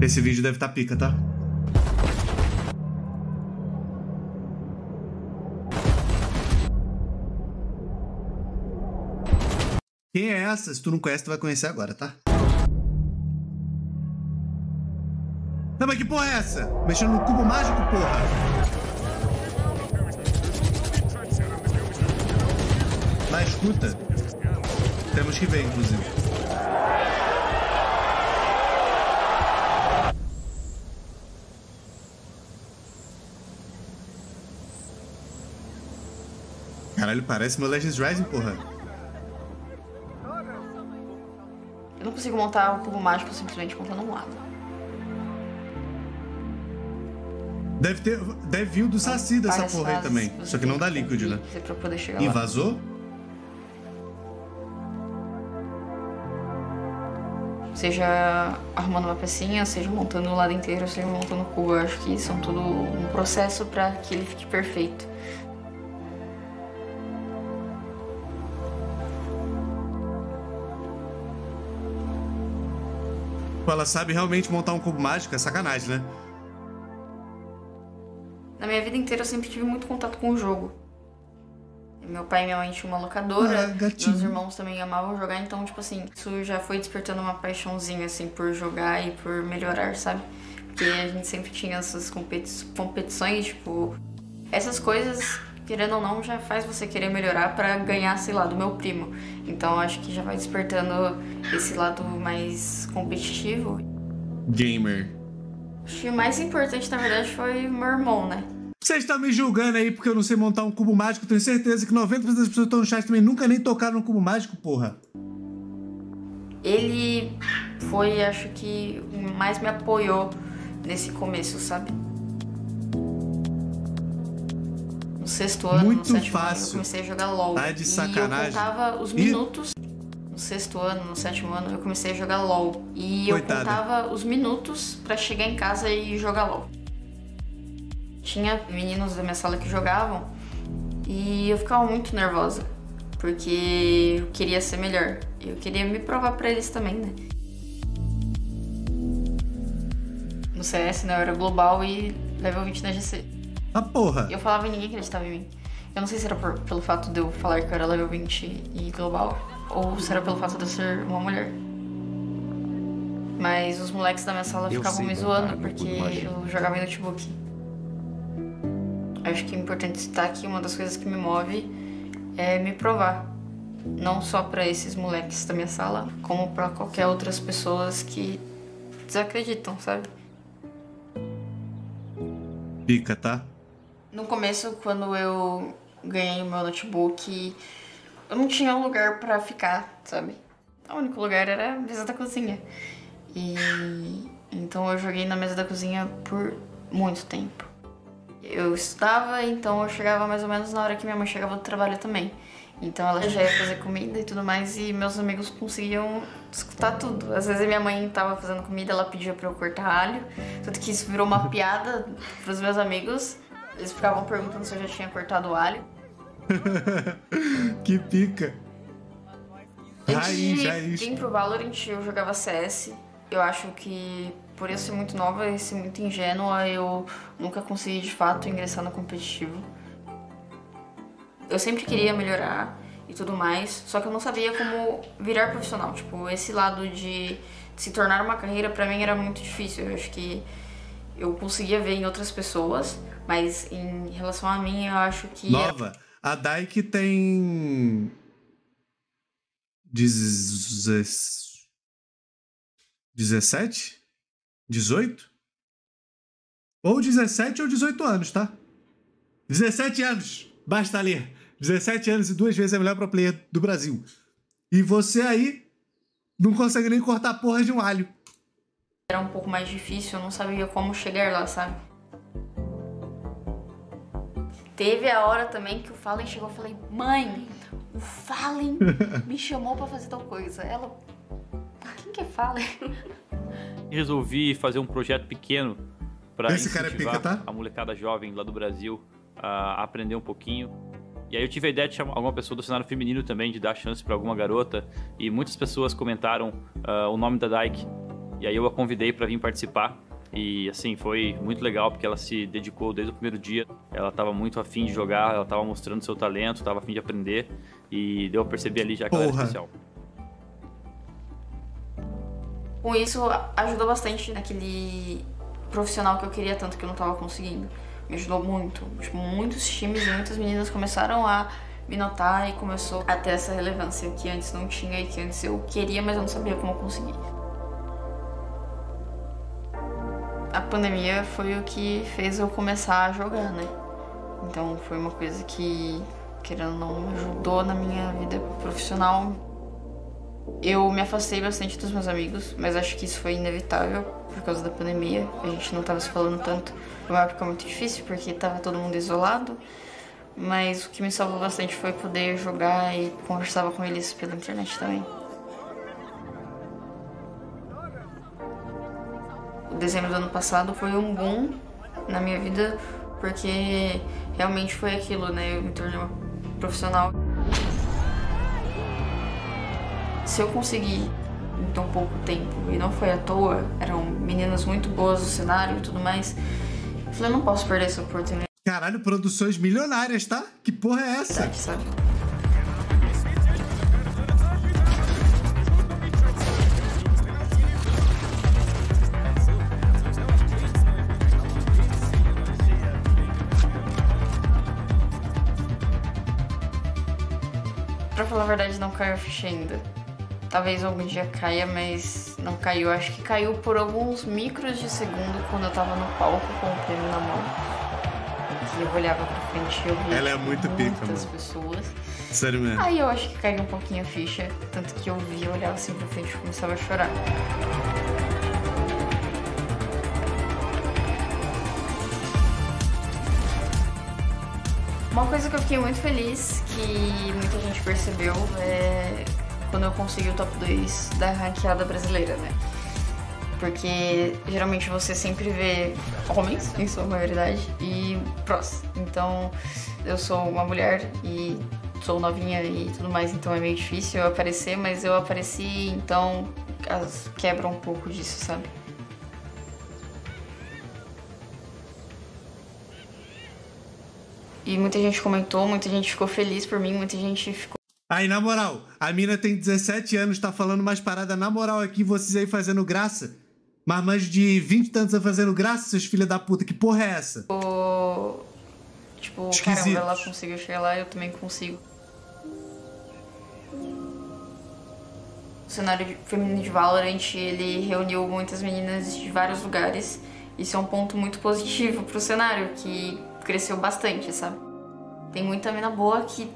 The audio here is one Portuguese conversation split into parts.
Esse vídeo deve estar tá pica, tá? Quem é essa? Se tu não conhece, tu vai conhecer agora, tá? Não, mas que porra é essa? Mexendo no cubo mágico, porra! Na escuta. Temos que ver, inclusive. Caralho, parece meu Legends Rising, porra. Eu não consigo montar o cubo mágico simplesmente montando um lado. Deve ter. Deve vir do Saci dessa porra aí também. Só que não dá líquido, né? Pra poder chegar E vazou? Seja arrumando uma pecinha, seja montando o lado inteiro, seja montando o cubo. Eu acho que são tudo um processo pra que ele fique perfeito. Ela sabe realmente montar um cubo mágico, é sacanagem, né? Na minha vida inteira eu sempre tive muito contato com o jogo. Meu pai e minha mãe tinham uma locadora, Ah, gatinho. meus irmãos também amavam jogar, então, tipo assim, isso já foi despertando uma paixãozinha, assim, por jogar e por melhorar, sabe? Porque a gente sempre tinha essas competi- competições, tipo, essas coisas, querendo ou não, já faz você querer melhorar pra ganhar, sei lá, do meu primo. Então, acho que já vai despertando esse lado mais competitivo. Gamer. Acho que o mais importante, na verdade, foi meu irmão, né? Vocês estão me julgando aí porque eu não sei montar um cubo mágico. Tenho certeza que 90% das pessoas que estão no chat também nunca nem tocaram no cubo mágico, porra. Ele foi, acho que, o que mais me apoiou nesse começo, sabe? No sexto ano, Muito no sétimo ano, fácil. eu comecei a jogar LOL. Tá de E sacanagem. eu contava os minutos. No sexto ano, no sétimo ano, eu comecei a jogar LOL. E Coitada. eu contava os minutos pra chegar em casa e jogar LOL. Tinha meninos da minha sala que jogavam e eu ficava muito nervosa. Porque eu queria ser melhor. Eu queria me provar pra eles também, né? No CS, né? Eu era global e level 20 na GC. Ah, porra. Eu falava e ninguém acreditava em mim. Eu não sei se era por- pelo fato de eu falar que eu era level 20 e global, ou se era pelo fato de eu ser uma mulher. Mas os moleques da minha sala Eu ficavam me zoando porque eu jogava em notebook. Acho que é importante citar que uma das coisas que me move é me provar. Não só pra esses moleques da minha sala, como pra qualquer outras pessoas que desacreditam, sabe? Pica, tá? No começo, quando eu ganhei o meu notebook, eu não tinha um lugar pra ficar, sabe? O único lugar era a mesa da cozinha. E então eu joguei na mesa da cozinha por muito tempo. Eu estudava, então eu chegava mais ou menos na hora que minha mãe chegava do trabalho também. Então ela já ia fazer comida e tudo mais, e meus amigos conseguiam escutar tudo. Às vezes minha mãe tava fazendo comida, ela pedia pra eu cortar alho. Tanto que isso virou uma piada pros meus amigos. Eles ficavam perguntando se eu já tinha cortado o alho. que pica. Antes Raiz, de raiz. vir pro Valorant, eu jogava CS. Eu acho que por eu ser muito nova e ser muito ingênua, eu nunca consegui de fato ingressar no competitivo. Eu sempre queria melhorar e tudo mais, só que eu não sabia como virar profissional. Tipo, esse lado de se tornar uma carreira pra mim era muito difícil. Eu acho que eu conseguia ver em outras pessoas, mas em relação a mim, eu acho que era Nova. A Dyke tem. Dezes- 17? 18? Ou 17 ou 18 anos, tá? 17 anos! Basta ler. 17 anos e duas vezes a melhor pro player do Brasil. E você aí não consegue nem cortar porra de um alho. Era um pouco mais difícil, eu não sabia como chegar lá, sabe? Teve a hora também que o Fallen chegou e falei, mãe, o Fallen me chamou pra fazer tal coisa. Ela. Quem que é Fallen? resolvi fazer um projeto pequeno para Esse cara é incentivar pica, tá? a molecada jovem lá do Brasil a aprender um pouquinho. E aí eu tive a ideia de chamar alguma pessoa do cenário feminino também, de dar chance para alguma garota. E muitas pessoas comentaram ah, o nome da Dyke. E aí eu a convidei para vir participar. E assim, foi muito legal porque ela se dedicou desde o primeiro dia. Ela estava muito afim de jogar, ela estava mostrando seu talento, estava afim de aprender. E deu a perceber ali já que ela era especial. Com isso, ajudou bastante naquele profissional que eu queria tanto que eu não estava conseguindo. Me ajudou muito. Tipo, muitos times e muitas meninas começaram a me notar e começou a ter essa relevância que antes não tinha e que antes eu queria, mas eu não sabia como conseguir. A pandemia foi o que fez eu começar a jogar, né? Então foi uma coisa que, querendo ou não, ajudou na minha vida profissional. Eu me afastei bastante dos meus amigos, mas acho que isso foi inevitável por causa da pandemia. A gente não estava se falando tanto. Foi uma época muito difícil porque estava todo mundo isolado. Mas o que me salvou bastante foi poder jogar e conversava com eles pela internet também. Dezembro do ano passado foi um boom na minha vida porque realmente foi aquilo, né? Eu me tornei uma profissional. Se eu conseguir em tão pouco tempo, e não foi à toa, eram meninas muito boas no cenário e tudo mais, eu falei, eu não posso perder essa oportunidade. Caralho, produções milionárias, tá? Que porra é essa? Sabe? Pra verdade, não caiu a ficha ainda. Talvez algum dia caia, mas não caiu. Acho que caiu por alguns micros de segundo quando eu tava no palco com o prêmio na mão. Que eu olhava pra frente e eu via Ela é muito pica, muitas mano. pessoas. Sério mesmo. Aí eu acho que caiu um pouquinho a ficha, tanto que eu via, eu olhava assim pra frente e começava a chorar. Uma coisa que eu fiquei muito feliz, que muita gente percebeu, é quando eu consegui o top 2 da ranqueada brasileira, né? Porque geralmente você sempre vê homens, em sua maioridade, e pros. Então eu sou uma mulher e sou novinha e tudo mais, então é meio difícil eu aparecer, mas eu apareci, então quebra um pouco disso, sabe? E muita gente comentou, muita gente ficou feliz por mim, muita gente ficou Aí, na moral, a mina tem 17 anos, tá falando mais parada na moral aqui, vocês aí fazendo graça. Mas mais de 20 e tantos fazendo graça, seus filhos da puta. Que porra é essa? Tipo, Esquisitos. caramba, ela conseguiu chegar lá, eu também consigo. O cenário de- feminino de Valorant, ele reuniu muitas meninas de vários lugares. Isso é um ponto muito positivo pro cenário, que cresceu bastante, sabe? Tem muita mina boa que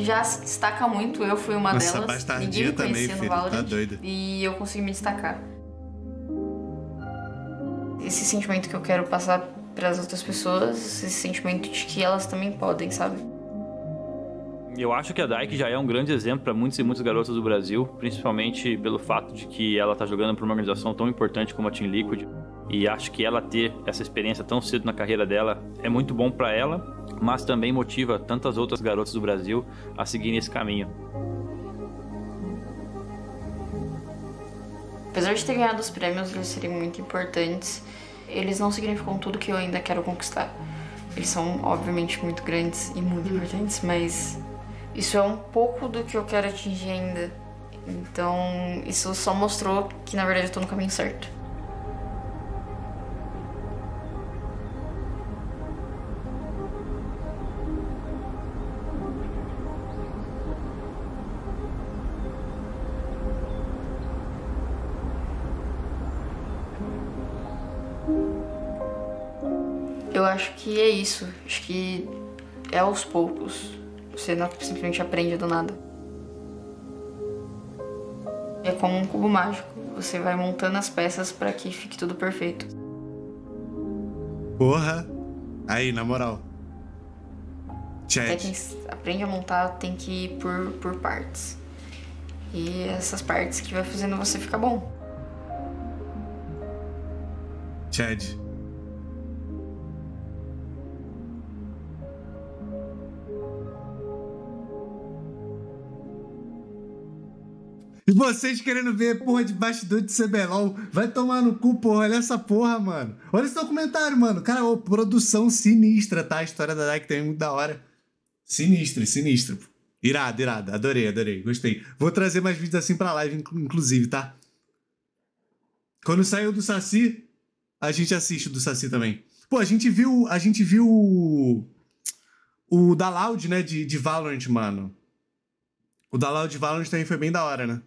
já se destaca muito, eu fui uma Nossa, delas. Ninguém me também, conhecia no filho, tá Valorant. doido. E eu consegui me destacar. Esse sentimento que eu quero passar para as outras pessoas, esse sentimento de que elas também podem, sabe? Eu acho que a Dyke já é um grande exemplo para muitos e muitas garotas do Brasil, principalmente pelo fato de que ela tá jogando para uma organização tão importante como a Team Liquid. E acho que ela ter essa experiência tão cedo na carreira dela é muito bom para ela, mas também motiva tantas outras garotas do Brasil a seguirem esse caminho. Apesar de ter ganhado os prêmios, eles serem muito importantes, eles não significam tudo que eu ainda quero conquistar. Eles são, obviamente, muito grandes e muito importantes, mas isso é um pouco do que eu quero atingir ainda. Então, isso só mostrou que, na verdade, eu tô no caminho certo. Eu acho que é isso. Acho que é aos poucos. Você não simplesmente aprende do nada. É como um cubo mágico. Você vai montando as peças para que fique tudo perfeito. Porra. Aí, na moral. Até Chat. quem s- aprende a montar tem que ir por, por partes. E essas partes que vai fazendo você ficar bom. Chad. Vocês querendo ver porra de bastidor de CBLOL, vai tomar no cu, porra. Olha essa porra, mano. Olha esse documentário, mano. Cara, ô, produção sinistra, tá? A história da Dyke também é muito da hora. Sinistra, sinistra. Irado, irado. Adorei, adorei. Gostei. Vou trazer mais vídeos assim pra live, inclusive, tá? Quando saiu do Saci, a gente assiste do Saci também. Pô, a gente viu. A gente viu. O, o da Loud, né? De, de Valorant, mano. O da Loud Valorant também foi bem da hora, né?